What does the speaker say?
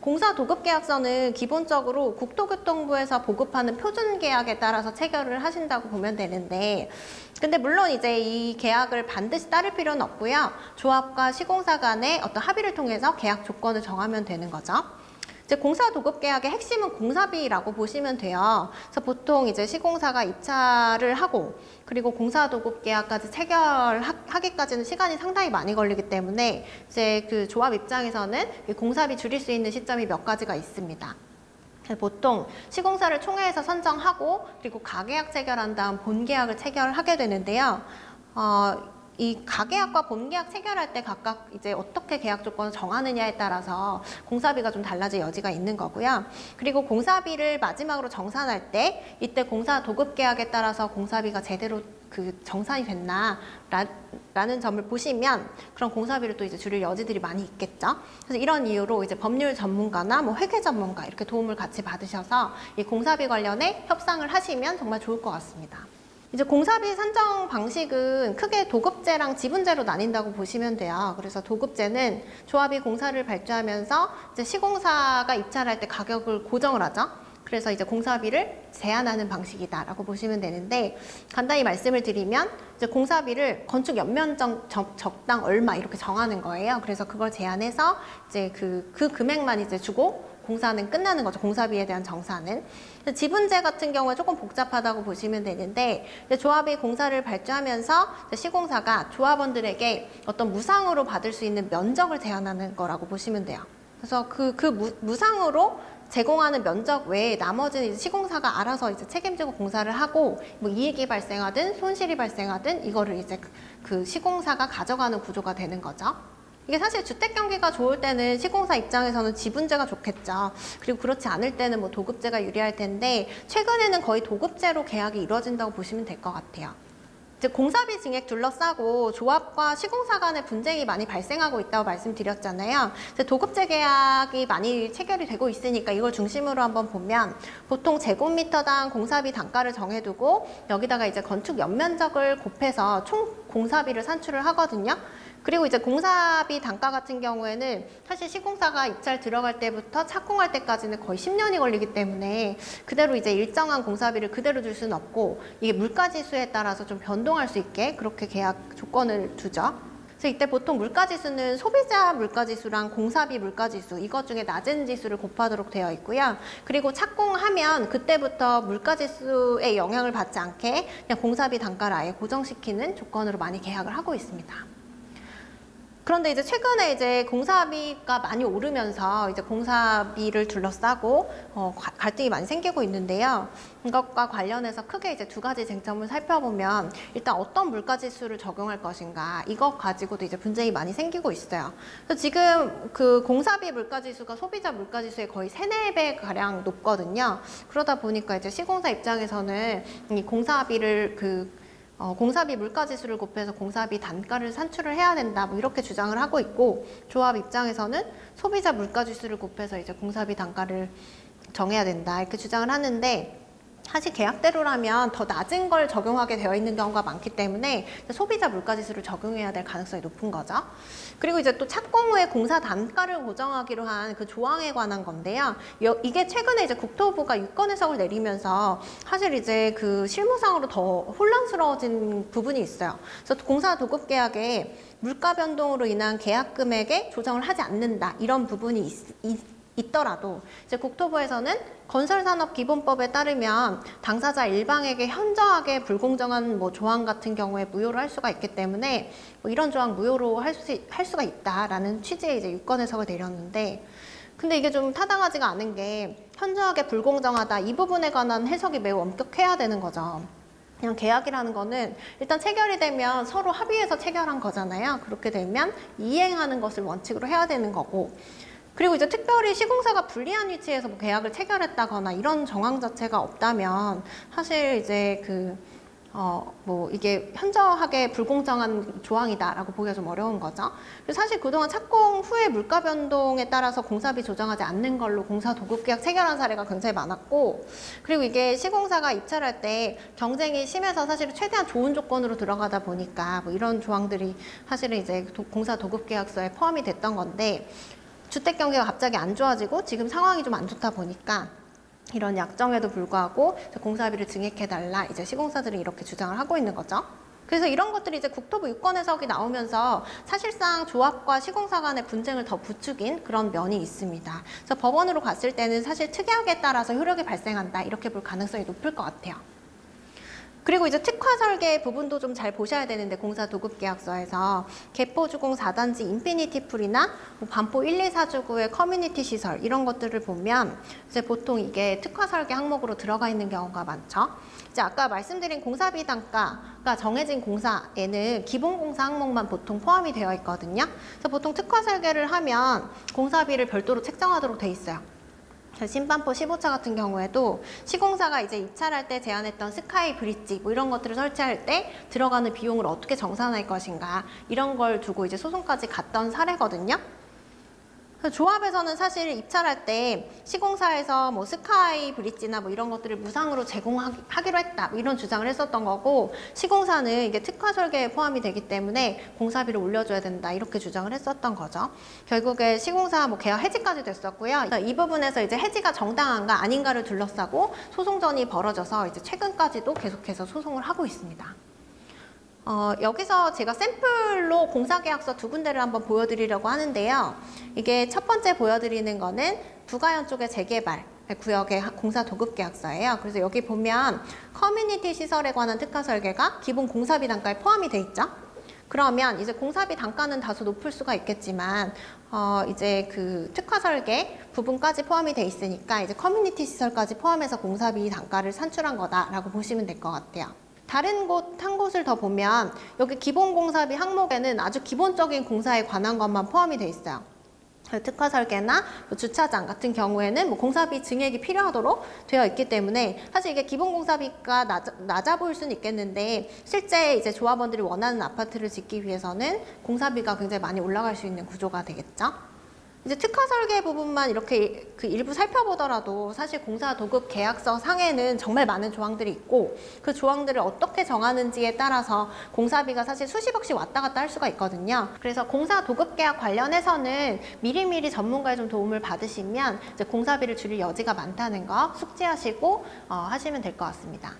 공사 도급 계약서는 기본적으로 국토교통부에서 보급하는 표준 계약에 따라서 체결을 하신다고 보면 되는데 근데 물론 이제 이 계약을 반드시 따를 필요는 없고요. 조합과 시공사 간의 어떤 합의를 통해서 계약 조건을 정하면 되는 거죠. 이제 공사 도급 계약의 핵심은 공사비라고 보시면 돼요. 그래서 보통 이제 시공사가 입찰을 하고 그리고 공사 도급 계약까지 체결하기까지는 시간이 상당히 많이 걸리기 때문에 이제 그 조합 입장에서는 이 공사비 줄일 수 있는 시점이 몇 가지가 있습니다. 보통 시공사를 총회에서 선정하고 그리고 가계약 체결한 다음 본계약을 체결하게 되는데요. 어, 이 가계약과 본계약 체결할 때 각각 이제 어떻게 계약 조건을 정하느냐에 따라서 공사비가 좀 달라질 여지가 있는 거고요. 그리고 공사비를 마지막으로 정산할 때 이때 공사 도급 계약에 따라서 공사비가 제대로 그 정산이 됐나 라는 점을 보시면 그런 공사비를 또 이제 줄일 여지들이 많이 있겠죠. 그래서 이런 이유로 이제 법률 전문가나 뭐 회계 전문가 이렇게 도움을 같이 받으셔서 이 공사비 관련해 협상을 하시면 정말 좋을 것 같습니다. 이제 공사비 산정 방식은 크게 도급제랑 지분제로 나뉜다고 보시면 돼요. 그래서 도급제는 조합이 공사를 발주하면서 이제 시공사가 입찰할 때 가격을 고정을 하죠. 그래서 이제 공사비를 제한하는 방식이다라고 보시면 되는데 간단히 말씀을 드리면 이제 공사비를 건축 연면적 적당 얼마 이렇게 정하는 거예요. 그래서 그걸 제한해서 이제 그, 그 금액만 이제 주고 공사는 끝나는 거죠. 공사비에 대한 정산은. 지분제 같은 경우에 조금 복잡하다고 보시면 되는데 조합이 공사를 발주하면서 시공사가 조합원들에게 어떤 무상으로 받을 수 있는 면적을 제한하는 거라고 보시면 돼요. 그래서 그, 그 무, 무상으로 제공하는 면적 외에 나머지는 시공사가 알아서 이제 책임지고 공사를 하고 뭐 이익이 발생하든 손실이 발생하든 이거를 이제 그, 그 시공사가 가져가는 구조가 되는 거죠. 이게 사실 주택 경기가 좋을 때는 시공사 입장에서는 지분제가 좋겠죠. 그리고 그렇지 않을 때는 뭐 도급제가 유리할 텐데 최근에는 거의 도급제로 계약이 이루어진다고 보시면 될 것 같아요. 이제 공사비 증액 둘러싸고 조합과 시공사 간의 분쟁이 많이 발생하고 있다고 말씀드렸잖아요. 도급제 계약이 많이 체결이 되고 있으니까 이걸 중심으로 한번 보면 보통 제곱미터당 공사비 단가를 정해두고 여기다가 이제 건축 연면적을 곱해서 총 공사비를 산출을 하거든요. 그리고 이제 공사비 단가 같은 경우에는 사실 시공사가 입찰 들어갈 때부터 착공할 때까지는 거의 10년이 걸리기 때문에 그대로 이제 일정한 공사비를 그대로 줄 수는 없고 이게 물가지수에 따라서 좀 변동할 수 있게 그렇게 계약 조건을 두죠. 그래서 이때 보통 물가지수는 소비자 물가지수랑 공사비 물가지수 이것 중에 낮은 지수를 곱하도록 되어 있고요. 그리고 착공하면 그때부터 물가지수의 영향을 받지 않게 그냥 공사비 단가를 아예 고정시키는 조건으로 많이 계약을 하고 있습니다. 그런데 이제 최근에 이제 공사비가 많이 오르면서 이제 공사비를 둘러싸고 어, 갈등이 많이 생기고 있는데요. 이것과 관련해서 크게 이제 두 가지 쟁점을 살펴보면 일단 어떤 물가 지수를 적용할 것인가 이것 가지고도 이제 분쟁이 많이 생기고 있어요. 그래서 지금 그 공사비 물가 지수가 소비자 물가 지수의 거의 세네 배 가량 높거든요. 그러다 보니까 이제 시공사 입장에서는 이 공사비를 그 어, 공사비 물가지수를 곱해서 공사비 단가를 산출을 해야 된다 뭐 이렇게 주장을 하고 있고 조합 입장에서는 소비자 물가지수를 곱해서 이제 공사비 단가를 정해야 된다 이렇게 주장을 하는데 사실 계약대로라면 더 낮은 걸 적용하게 되어 있는 경우가 많기 때문에 소비자 물가지수를 적용해야 될 가능성이 높은 거죠. 그리고 이제 또 착공 후에 공사 단가를 고정하기로 한 그 조항에 관한 건데요. 이게 최근에 이제 국토부가 유권 해석을 내리면서 사실 이제 그 실무상으로 더 혼란스러워진 부분이 있어요. 그래서 공사 도급 계약에 물가 변동으로 인한 계약 금액에 조정을 하지 않는다 이런 부분이 있, 있 있더라도 이제 국토부에서는 건설산업기본법에 따르면 당사자 일방에게 현저하게 불공정한 뭐 조항 같은 경우에 무효로 할 수가 있기 때문에 뭐 이런 조항 무효로 할, 수, 할 수가 있다라는 취지의 이제 유권 해석을 내렸는데 근데 이게 좀 타당하지가 않은 게 현저하게 불공정하다 이 부분에 관한 해석이 매우 엄격해야 되는 거죠. 그냥 계약이라는 거는 일단 체결이 되면 서로 합의해서 체결한 거잖아요. 그렇게 되면 이행하는 것을 원칙으로 해야 되는 거고 그리고 이제 특별히 시공사가 불리한 위치에서 뭐 계약을 체결했다거나 이런 정황 자체가 없다면 사실 이제 그 어, 뭐, 이게 현저하게 불공정한 조항이다라고 보기가 좀 어려운 거죠. 사실 그동안 착공 후에 물가 변동에 따라서 공사비 조정하지 않는 걸로 공사 도급 계약 체결한 사례가 굉장히 많았고, 그리고 이게 시공사가 입찰할 때 경쟁이 심해서 사실 최대한 좋은 조건으로 들어가다 보니까 뭐 이런 조항들이 사실은 이제 도- 공사 도급 계약서에 포함이 됐던 건데, 주택 경기가 갑자기 안 좋아지고 지금 상황이 좀 안 좋다 보니까 이런 약정에도 불구하고 공사비를 증액해달라 이제 시공사들은 이렇게 주장을 하고 있는 거죠. 그래서 이런 것들이 이제 국토부 유권 해석이 나오면서 사실상 조합과 시공사 간의 분쟁을 더 부추긴 그런 면이 있습니다. 그래서 법원으로 갔을 때는 사실 특약에 따라서 효력이 발생한다 이렇게 볼 가능성이 높을 것 같아요. 그리고 이제 특화 설계 부분도 좀 잘 보셔야 되는데 공사 도급 계약서에서 개포주공 4단지 infinity pool이나 뭐 반포 1, 2, 4주구의 커뮤니티 시설 이런 것들을 보면 이제 보통 이게 특화 설계 항목으로 들어가 있는 경우가 많죠. 이제 아까 말씀드린 공사비 단가가 정해진 공사에는 기본 공사 항목만 보통 포함이 되어 있거든요. 그래서 보통 특화 설계를 하면 공사비를 별도로 책정하도록 돼 있어요. 신반포 15차 같은 경우에도 시공사가 이제 입찰 할 때 제안했던 스카이 브릿지 뭐 이런 것들을 설치할 때 들어가는 비용을 어떻게 정산할 것인가 이런 걸 두고 이제 소송까지 갔던 사례거든요. 조합에서는 사실 입찰할 때 시공사에서 뭐 스카이 브릿지나 뭐 이런 것들을 무상으로 제공하기로 했다 뭐 이런 주장을 했었던 거고 시공사는 이게 특화 설계에 포함이 되기 때문에 공사비를 올려줘야 된다 이렇게 주장을 했었던 거죠. 결국에 시공사 뭐 계약 해지까지 됐었고요. 이 부분에서 이제 해지가 정당한가 아닌가를 둘러싸고 소송전이 벌어져서 이제 최근까지도 계속해서 소송을 하고 있습니다. 어, 여기서 제가 샘플로 공사계약서 두 군데를 한번 보여드리려고 하는데요. 이게 첫 번째 보여드리는 거는 부가현 쪽의 재개발 구역의 공사 도급 계약서예요. 그래서 여기 보면 커뮤니티 시설에 관한 특화 설계가 기본 공사비 단가에 포함이 돼 있죠. 그러면 이제 공사비 단가는 다소 높을 수가 있겠지만 어 이제 그 특화 설계 부분까지 포함이 돼 있으니까 이제 커뮤니티 시설까지 포함해서 공사비 단가를 산출한 거다라고 보시면 될 것 같아요. 다른 곳 한 곳을 더 보면 여기 기본 공사비 항목에는 아주 기본적인 공사에 관한 것만 포함이 돼 있어요. 특화 설계나 뭐 주차장 같은 경우에는 뭐 공사비 증액이 필요하도록 되어 있기 때문에 사실 이게 기본 공사비가 낮아, 낮아 보일 수는 있겠는데 실제 이제 조합원들이 원하는 아파트를 짓기 위해서는 공사비가 굉장히 많이 올라갈 수 있는 구조가 되겠죠. 이제 특화 설계 부분만 이렇게 그 일부 살펴보더라도 사실 공사 도급 계약서 상에는 정말 많은 조항들이 있고 그 조항들을 어떻게 정하는지에 따라서 공사비가 사실 수십억씩 왔다 갔다 할 수가 있거든요. 그래서 공사 도급 계약 관련해서는 미리미리 전문가의 좀 도움을 받으시면 이제 공사비를 줄일 여지가 많다는 거 숙지하시고 어, 하시면 될 것 같습니다.